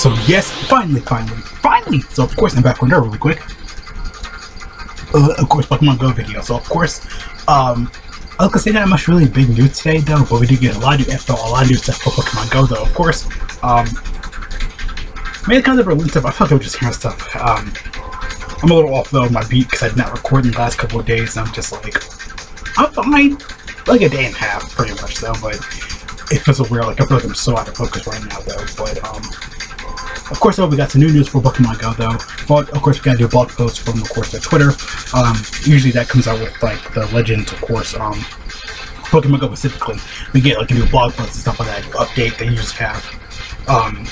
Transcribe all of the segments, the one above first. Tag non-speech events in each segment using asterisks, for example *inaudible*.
So yes, finally, finally, finally! So of course I'm back with her really quick. Uh, of course, Pokemon Go video. So of course, um, I gonna say not much really big news today though, but we did get a lot of new info, a lot of new stuff for Pokemon Go though. Of course, um, mainly kind of release stuff. I felt like I was just hearing stuff. Um, I'm a little off though on my beat because I did not record in the last couple of days. And I'm just like, I'm fine, like a day and a half, pretty much though. But it feels weird. Like I feel like I'm so out of focus right now though. But um. Of course, though, we got some new news for Pokemon Go, though. But, of course, we got to do a blog post from, of course, their Twitter. Um, usually that comes out with, like, the legends, of course, um, Pokemon Go specifically. We get, like, a new blog post and stuff like that, update. They usually have, um,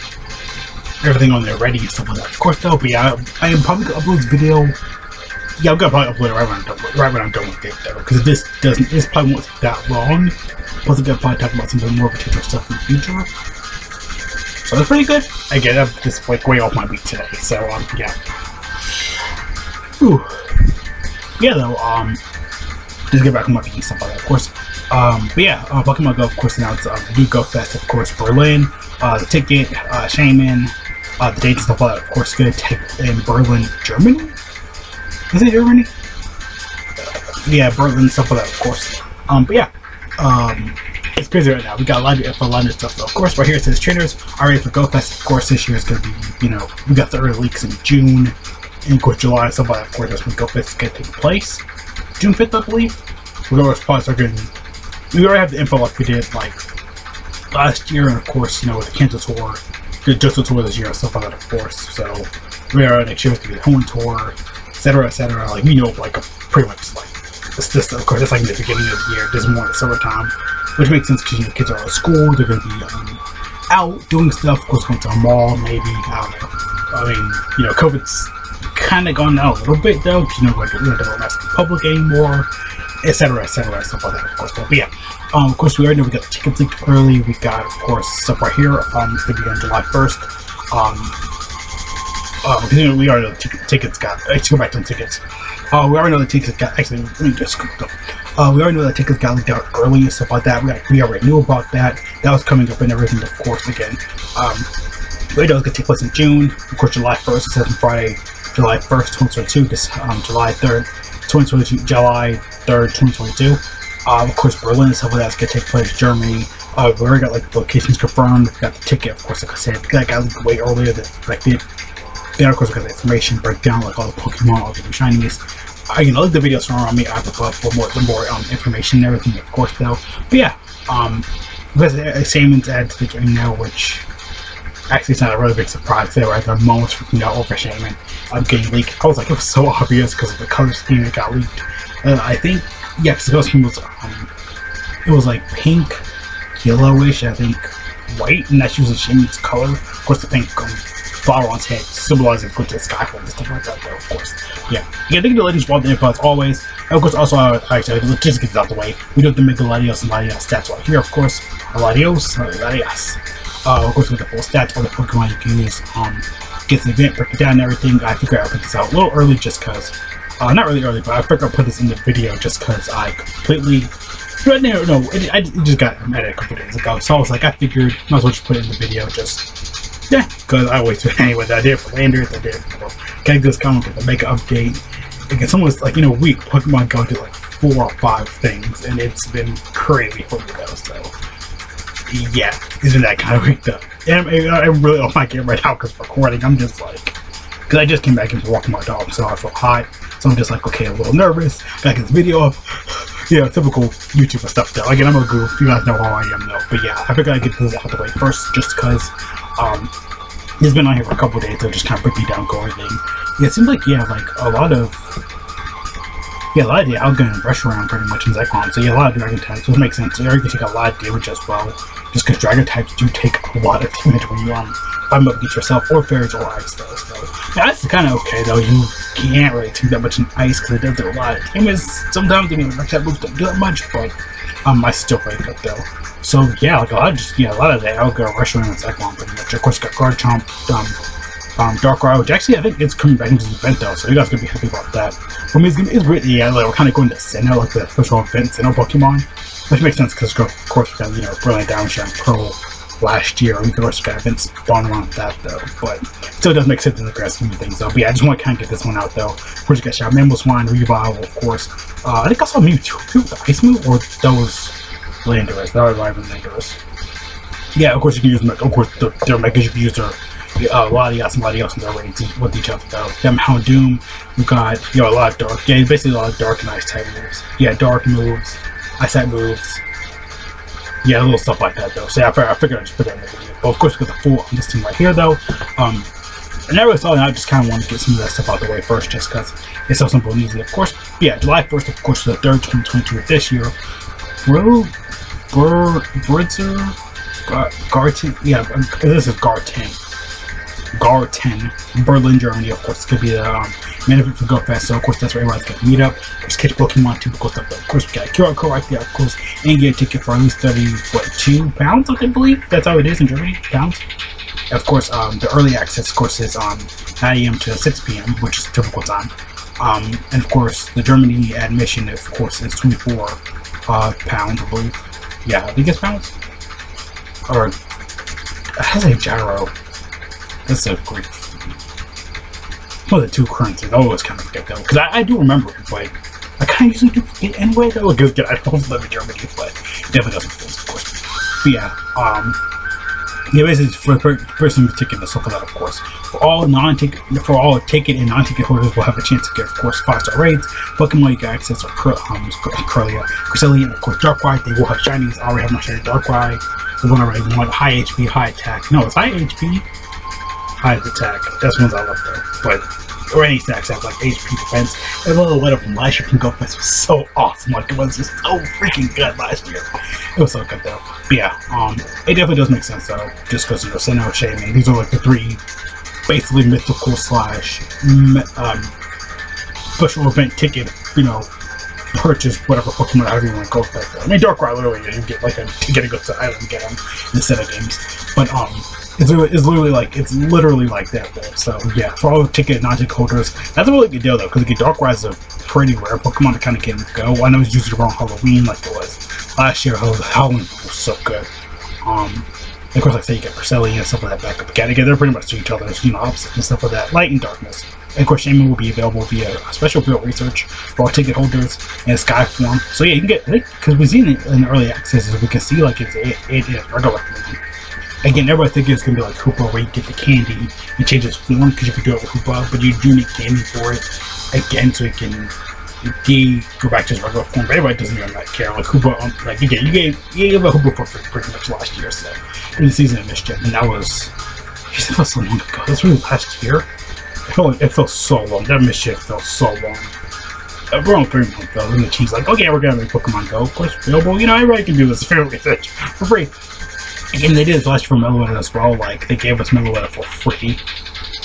everything on there ready and stuff like that. Of course, though, but yeah, I, I am probably going to upload this video. Yeah, I'm to probably upload it right when I'm done, right when I'm done with it, though. Because this doesn't, this probably won't take that long. Plus, I'm to probably talk about some more potential stuff in the future. So that's pretty good. Again, I'm just like way off my beat today. So um, yeah. Ooh. Yeah, though. Um, just get back on my feet and stuff like that, of course. Um, but yeah, uh, Pokemon Go, of course, announced uh, the new Go Fest, of course, Berlin, uh, the ticket, uh, Shaymin, uh, the dates and stuff like that. Of course, going to take in Berlin, Germany. Is it Germany? yeah, Berlin, stuff like that, of course. Um, but yeah. Um, it's busy right now. We got a lot of info, a lot of stuff. So of course, right here it says trainers are ready for GoFest. Of course, this year is going to be, you know, we got the early leaks in June, and of course July. So, but of course, that's when GoFest is going to take place. June 5th, I believe. We're going to probably getting. We already have the info like we did like last year, and of course, you know, with the Kanto tour, the Johto tour this year, and stuff like that, of course. So we are next year to be the Hoenn tour, etc., etc. Like we know, like a, pretty much like it's just of course it's like the beginning of the year. There's more in the summertime which makes sense because you know kids are out of school, they're going to be um, out doing stuff, of course, going to a mall, maybe. Um, I mean, you know, COVID's kind of gone out a little bit though, because you know, we're, we're not mask in public anymore, etc., etc., stuff like that, of course. But, yeah, um, of course, we already know we got the tickets leaked early. We got, of course, stuff right here. Um, it's going to be on July 1st. Um, uh, we already know the tickets got. Let's go back to the tickets. Uh, we already know the tickets got. Actually, let me just scoop them. Uh, we already know that tickets got leaked out early and stuff like that. We, we already knew about that. That was coming up and everything, of course, again. Um, we know it's to take place in June. Of course, July 1st, it says on Friday, July 1st, 2022, this, um, July 3rd, 2022, July 3rd, 2022. Um, of course, Berlin and stuff like that's to take place, Germany. Uh, we already got like the locations confirmed. We got the ticket, of course, like I said, that got leaked way earlier than expected. Of course, we got the information breakdown, like all the Pokemon, all the shinies. I can look the videos from around me up above for more the more um, information and everything, of course, though. But yeah, um, because Shaymin's added to the game now, which actually it's not a really big surprise. There were the moments freaking out over Shaman um, getting leaked. I was like, it was so *laughs* obvious because of the color scheme that got leaked. Uh, I think, yeah, because the color scheme was, um, it was like pink, yellowish, I think white, and that's usually Shaymin's color. Of course, the pink um, his head, symbolizing put to sky and stuff like that, though, of course. Yeah. Yeah, thank you to ladies want the info as always. And of course, also, uh, actually, just get this out the way. We do have the Latios and Latias stats right here, of course. Latios, Latias. Uh, of course, with the full stats for the Pokemon you can use. Um, get the event, break it down and everything. I figured I'll put this out a little early just because. Uh, not really early, but I figured I'll put this in the video just because I completely. No, no, it, I, it just got edited a couple days ago, so I was like, I figured, might as well just put it in the video just yeah, because I always *laughs* anyway. I did it for Landers, I did it for Kegos Comic, the Mega Update. Like, it's almost like, in a week, Pokemon Go did like four or five things, and it's been crazy for me though, so. Yeah, been that kind of week though. And I'm, I'm really off my game right now because recording, I'm just like, because I just came back into walking my dog, so I feel hot. So I'm just like, okay, a little nervous. Get this video up. *sighs* yeah, typical YouTuber stuff though. Again, I'm a goof. You guys know how I am though. But yeah, I figured I'd get this out the way first just because um, he's been on here for a couple days, so just kind of breaking down go everything. Yeah, it seems like yeah, like a lot of yeah, a lot of the outgoing rush around pretty much in Zekrom. So yeah, a lot of dragon types, which makes sense. So can take a lot of damage as well, just because dragon types do take a lot of *laughs* damage when you um find up against yourself or fairies or ice though. So yeah, that's kind of okay though. You can't really take that much in ice because it does do a lot of damage. Sometimes I mean, rush that moves don't do that much, but um, I still break it though. So yeah, like a lot of just yeah, a lot of the Alga Russian and Cyclone pretty much. Of course, got Garchomp, um, um, Darkrai, which actually I think it's coming back into the event though, so you guys gonna be happy about that. For me, it's, gonna, it's really yeah, like we're kind of going to Sinnoh, like the official event Sinnoh Pokemon, which makes sense because of course we got you know Brilliant Diamond Shine Pearl, last year. We could got events spawn around that though, but still does make sense in the grand scheme of things though. But yeah, I just want to kind of get this one out though. Of course, you got Shadow Mamoswine, Revival, of course. Uh, I think I saw Mewtwo, the Ice Move, or those Landorus. That was Rival Landorus. Yeah, of course you can use, them, of course, the, their megas you can use their uh, Latias and Latios and their raids with each other though. Then Houndoom, we got, you know, a lot of dark, yeah, basically a lot of dark and ice type moves. Yeah, dark moves, ice type moves, yeah, little stuff like that though. So yeah, I figured, I figured I'd just put that in the video. But of course, we got the full listing right here though. Um, I never thought I just kind of want to get some of that stuff out the way first, just because it's so simple and easy. Of course, yeah, July 1st, of course, the third 2022 of this year. Bro, Bur, Britzer, Gar, Garten, yeah, this is Garten. Garten, Berlin, Germany, of course, could be the um, Management for Go Fest, so of course that's where everyone's gonna meet up. There's catch Pokemon too, because of, of course we got a QR code right there, of course, and get a ticket for at least 30, what, two pounds, I believe? That's how it is in Germany, pounds. Of course, um, the early access, of course, is um, 9 a.m. to 6 p.m., which is typical time. Um, and of course, the Germany admission, of course, is 24 uh, pounds, I believe. Yeah, I think it's pounds. Or, has a gyro. That's a Greek. Well, the two currencies. I always kind of forget though, because I, I, do remember it, but I kind of usually do forget anyway though. Because I don't *laughs* live in Germany, but it definitely doesn't fit, of course. But yeah, um, yeah, basically for the person who's taking this, so for that, of course. For all non-ticket, for all ticket and non-ticket holders, will have a chance to get, of course, five-star raids. Pokemon you can access are Cur um, Curlia, Cresselia, and of course Darkrai. They will have shinies. I already have my shiny Darkrai. The one already want high HP, high attack. No, it's high HP, high attack. That's ones I love though. But or any stacks have like HP defense. And little letter from last year from GoFest was so awesome. Like it was just so freaking good last year. It was so good though. But yeah, um, it definitely does make sense though. Just because you know, Sinnoh, Shaymin, these are like the three basically mythical slash um, special event ticket, you know, purchase whatever Pokemon however you want to go. I mean, Darkrai literally you get like a ticket to go to the island and get them instead of games. But um, it's, it's literally like it's literally like that though. So yeah, for all the ticket non-ticket holders, that's a really good deal though because again, Darkrai is a pretty rare Pokemon to kind of get go. I know it's usually around Halloween like it was last year. Halloween was so good. Um, of course, like say, you get Cresselia and stuff like that back up again. Again, they're pretty much to each other, you know, opposites and stuff like that. Light and darkness. And of course, Shaymin will be available via special field research for all ticket holders and Sky form. So yeah, you can get because we've seen it in early access, we can see like it's it, it is regular. Again, everybody thinks it's gonna be like Hoopa where you get the candy and change its form because you can do it with Hoopa, but you do need candy for it again so it can de go back to its regular form. But everybody doesn't even like care. Like Hoopa, um, like again, you gave you gave a Hoopa for pretty much last year, so in the season of mischief, and that was geez, that was so long ago. That's really last year. It felt like, it felt so long. That mischief felt so long. Uh, we're on three months though, and the team's like, okay, we're gonna make Pokemon Go. Of course, available. You know, everybody can do this *laughs* fairly research for free. And they did this last year for Meloetta as well. Like they gave us Meloetta for free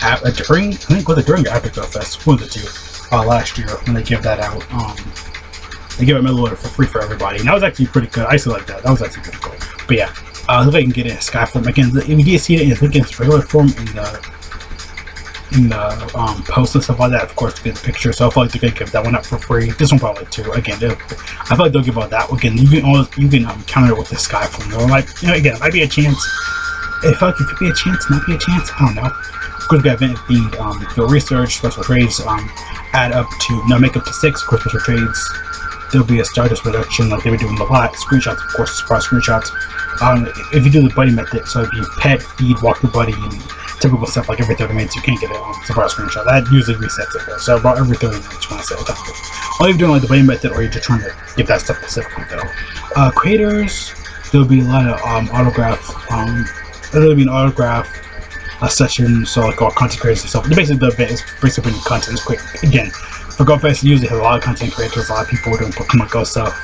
at, during I think was it during the Epic Fest, one of the two, uh, last year when they gave that out. Um, they gave it Meloetta for free for everybody, and that was actually pretty good. I still like that. That was actually pretty cool. But yeah, uh, if I can get it in Sky form again, if you did see it in its regular form in the in the um, post and stuff like that, of course, to get the picture. So I feel like they're gonna give that one up for free. This one probably too. Again, I feel like they'll give out that again. You can always you can um, counter it with the sky from there. Like you know, again, it might be a chance. It felt like it could be a chance, might be a chance. I don't know. Of course, we event themed um, research, special trades, um, add up to no make up to six. Of course, special trades. There'll be a Stardust reduction like they were doing a lot. Screenshots, of course, surprise screenshots. Um, if you do the buddy method, so if you pet, feed, walk the buddy, and typical stuff like every 30 minutes you can't get it on surprise screenshot. That usually resets it. So about every 30 minutes you want to up. All you're doing like the buddy method or you're just trying to give that stuff specifically though. Uh, creators, there'll be a lot of um, autograph, um, there'll be an autograph a session, so like all content creators and stuff. Basically the event is basically content is quick. Again, for GoFest, usually have a lot of content creators, a lot of people doing Pokemon Go stuff.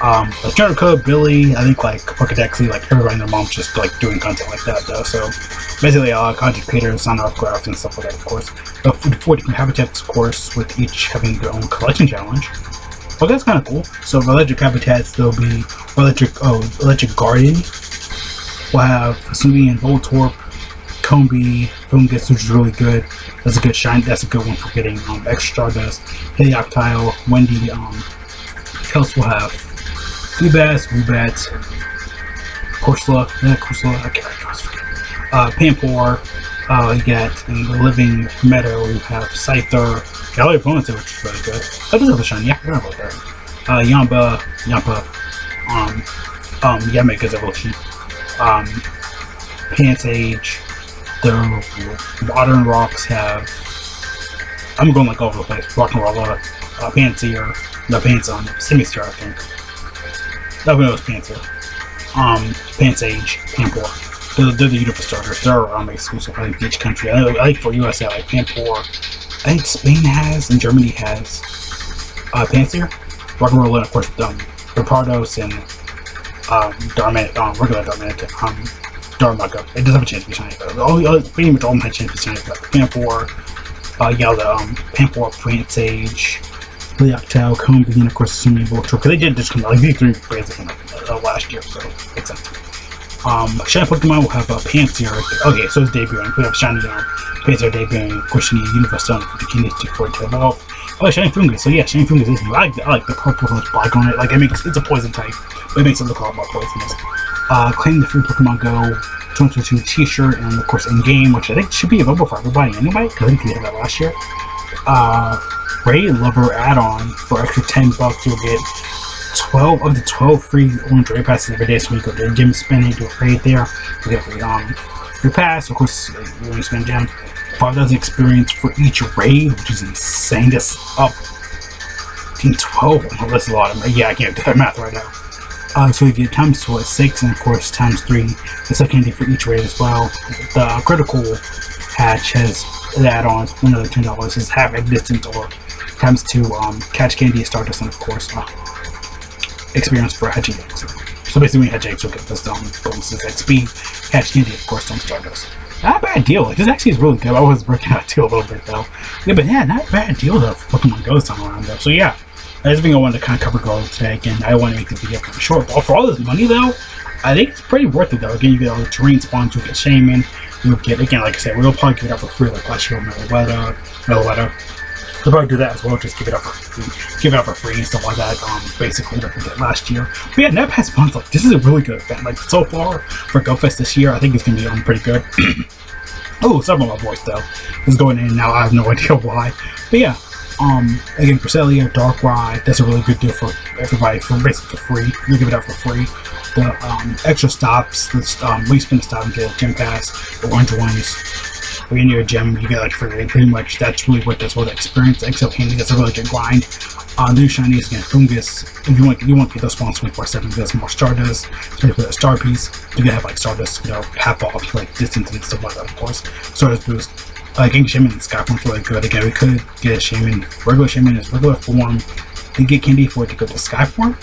Um, like Code, Billy, I think like Pokedexy, like everybody and their mom's just like doing content like that though. So basically, uh, content creators, on autographs and stuff like that, of course. The four different habitats, of course, with each having their own collection challenge. Well, that's kind of cool. So for electric habitats, there'll be electric, oh, electric garden. We'll have Sumi and Voltorb, Combee, Foongus, which is really good. That's a good shine. That's a good one for getting um, extra Stardust. Helioptile, Wendy. Um, else will have Feebas, Woobat, of Corsola, yeah, Corsola, I can't, I can't forget. Uh, Panpour, uh, you get the Living Meadow, you have Scyther, got your opponents, which is really good. Does have a shiny, yeah, I forgot about that. Uh, Yamba, Yampa, um, um, Yamaika's evolution, um, Pansage, the Modern Rocks have, I'm going like all over the place, Roggenrola, uh, Panseer, no, Pants, um, Simistar, I think. That one was Panseer. Um, Pansage, Panpour. They're, they're the universal starters. They're um, exclusive, I think, each country. I, think for USA, like Panpour, I think Spain has, and Germany has, uh, Panseer. Rock and Roll, and of course, um, Rapardos and um, Darman, um, regular Darmanic, um. It does have a chance to be shiny, but all, all, pretty much all my chance to be shiny. But uh, yeah, the um, Panpour, Pansage, Leoctel, Combee, and of course, Sumi Vulture. Because they did just come out, like, these three brands came out uh, last year, so makes sense. Um, Shiny Pokemon will have a uh, Panseer. Okay, so it's debuting. We have Shiny um, Panseer debuting. Of course, you need Universal for the Kinetic for it to evolve. Oh, Shiny Foongus. So yeah, Shiny Foongus is. I like, I like the purple with black on it. Like it makes it's a poison type, but it makes it look a lot more poisonous. Uh, claim the free Pokemon Go 2022 T-shirt and of course in game, which I think should be available for everybody anyway. Because I think we had that last year. Uh, Raid Lover add-on for extra 10 bucks. You'll get 12 of the 12 free orange raid passes every day. So we go to gym spending, do a raid there. We get free um free pass. Of course, you only spend gem. 5,000 experience for each raid, which is insane. Just up. 12. Oh, that's a lot of Yeah, I can't do that math right now. Uh, so we get times what, 6 and of course times 3 the second for each raid as well. The critical hatch has the add-ons, another $10 is half a distance or times 2 um, catch candy and stardust and of course uh, experience for hatching eggs. So basically when you hatch eggs you'll get this um, bonuses XP, catch candy of course don't stardust. Not a bad deal. This actually is really good. I was working out too a little bit though. Yeah, but yeah, not a bad deal though for Pokemon Go this time around though. So yeah, that's the thing I wanted to kind of cover Go today. Again, I want to make the video of short. But for all this money though, I think it's pretty worth it though. Again, you get all the terrain spawns, you get Shaymin, you get again, like I said, we'll probably give it up for free like last year Meloetta, Meloetta. We'll probably do that as well, just give it up for free, give it up for free and stuff like that. Um, basically like we did last year. But yeah, NetPass spawns like this is a really good event. Like so far for GoFest this year, I think it's gonna be um, pretty good. *clears throat* Oh, sorry about my voice though. It's going in now. I have no *laughs* idea why. But yeah, um, again, Cresselia, Ride. that's a really good deal for everybody for basically for free. You give it out for free. The um, extra stops, the um, we spin stop and get a gym pass, the orange ones. When you're a gym, you get like free. Pretty much, that's really what that's what the experience. XL candy, that's a really good grind. Uh, new shinies again, Foongus. If you want, you want to get those spawns 24 7 because more stardust, for a star piece. You can have like stardust, you know, half off like distance and stuff like that, of course. Stardust boost. Like uh, Shaymin and Skyform's really good. Again, we could get a Shaymin, regular Shaymin is regular form. We get candy for it to go to Skyform.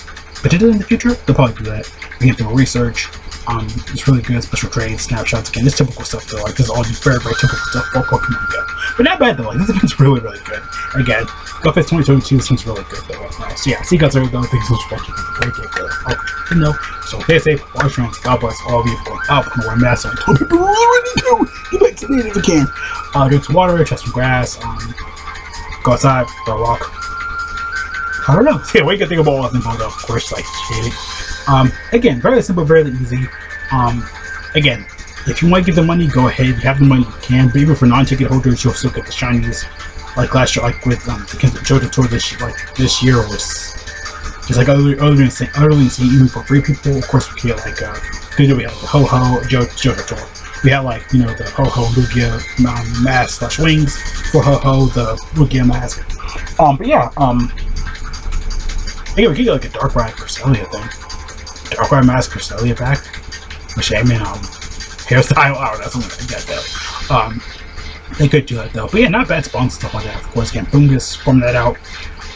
But in the future, they'll probably do that. We have to research. Um, it's really good, special trades, snapshots, again, it's typical stuff though, like this is all very, very typical stuff for Pokemon Go. But not bad though, like this event's *laughs* really, really good. Again, GoFest 2022 seems really good though right. So yeah, see you guys there though, thanks so much for watching, very good though. Oh, you know, so stay safe, wash your hands, God bless all of you for going out and wear masks, I told people really, really do, you make some if you can. Uh, drink some water, try some grass, um, go outside, go walk. I don't know. *laughs* Yeah, what you can think about all things though, of course, like shading. Um, again, very simple, very easy. Um, again, if you want to give the money, go ahead. You have the money, you can. But even for non-ticket holders, you'll still get the shinies. Like last year, like with um, the Johto tour this like this year was just like other other than saying other than saying even for free people. Of course, we get like uh, we had the Ho Ho Jo Johto tour. We had like you know the Ho Ho Lugia um, mask slash wings for Ho Ho the Lugia mask. Um, but yeah, um, yeah, we could get like a Darkrai Cresselia thing. Darkrai Mask Cresselia back. Which I mean, um, hairstyle, *laughs* I don't know, something like that though. Um, they could do that though. But yeah, not bad spawns stuff like that. Of course, again, Foongus from that out.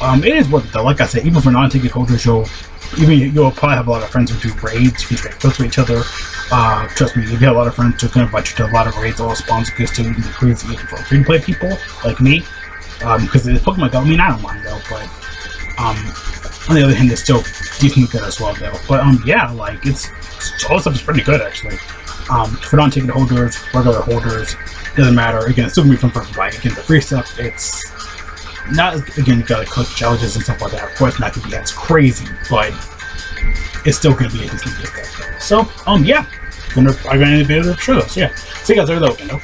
Um, it is worth it though. Like I said, even for non-ticket holders, you'll even you'll probably have a lot of friends who do raids, who trade close to each other. Uh, trust me, you get a lot of friends who can invite you to a lot of raids. All spawns good to includes even for free-to-play people like me. Because um, it's Pokemon Go. I mean, I don't mind though, but um, on the other hand, it's still decently good as well, though. But um, yeah, like it's all stuff is pretty good actually. Um, for non-ticket holders, regular holders, doesn't matter. Again, it's still gonna be fun for everybody. Again, the free stuff, it's not again you gotta click challenges and stuff like that. Of course, not gonna be as crazy, but it's still gonna be a Disney gift. So, um, yeah, I'm gonna be able to show those. Yeah, so you guys are though, you know.